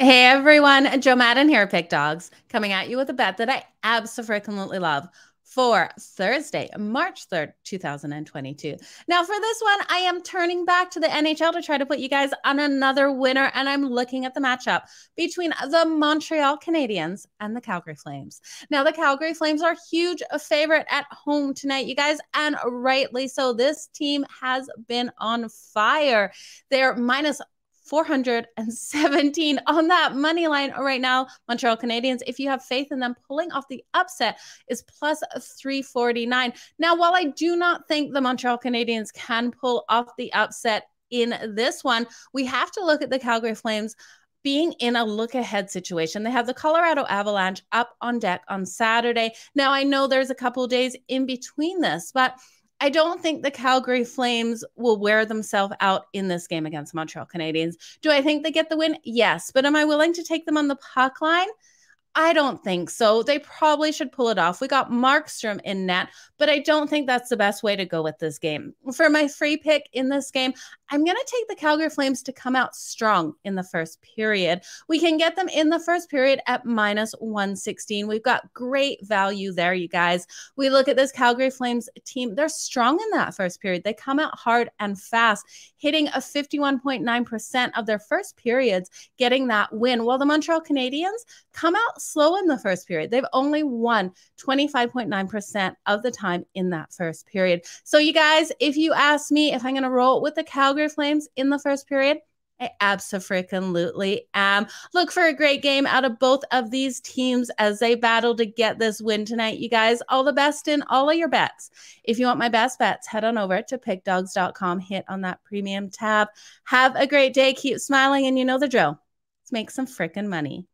Hey everyone, Jo Madden here, at PickDawgz, coming at you with a bet that I absolutely love for Thursday, March 3rd, 2022. Now, for this one, I am turning back to the NHL to try to put you guys on another winner, and I'm looking at the matchup between the Montreal Canadiens and the Calgary Flames. Now, the Calgary Flames are huge favorite at home tonight, you guys, and rightly so. This team has been on fire. They're minus 417 on that money line right now. Montreal Canadiens, if you have faith in them pulling off the upset, is plus 349. Now, while I do not think the Montreal Canadiens can pull off the upset in this one, we have to look at the Calgary Flames being in a look ahead situation. They have the Colorado Avalanche up on deck on Saturday. Now, I know there's a couple days in between this, but I don't think the Calgary Flames will wear themselves out in this game against Montreal Canadiens. Do I think they get the win? Yes. But am I willing to take them on the puck line? I don't think so. They probably should pull it off. We got Markstrom in net, but I don't think that's the best way to go with this game. For my free pick in this game, I'm going to take the Calgary Flames to come out strong in the first period. We can get them in the first period at minus 116. We've got great value there, you guys. We look at this Calgary Flames team, they're strong in that first period. They come out hard and fast, hitting a 51.9% of their first periods, getting that win. While the Montreal Canadiens come out slow in the first period. They've only won 25.9% of the time in that first period. So, you guys, if you ask me if I'm going to roll with the Calgary Flames in the first period, I absolutely am. Look for a great game out of both of these teams as they battle to get this win tonight. You guys, all the best in all of your bets. If you want my best bets, head on over to pickdawgz.com, hit on that premium tab. Have a great day. Keep smiling, and you know the drill. Let's make some freaking money.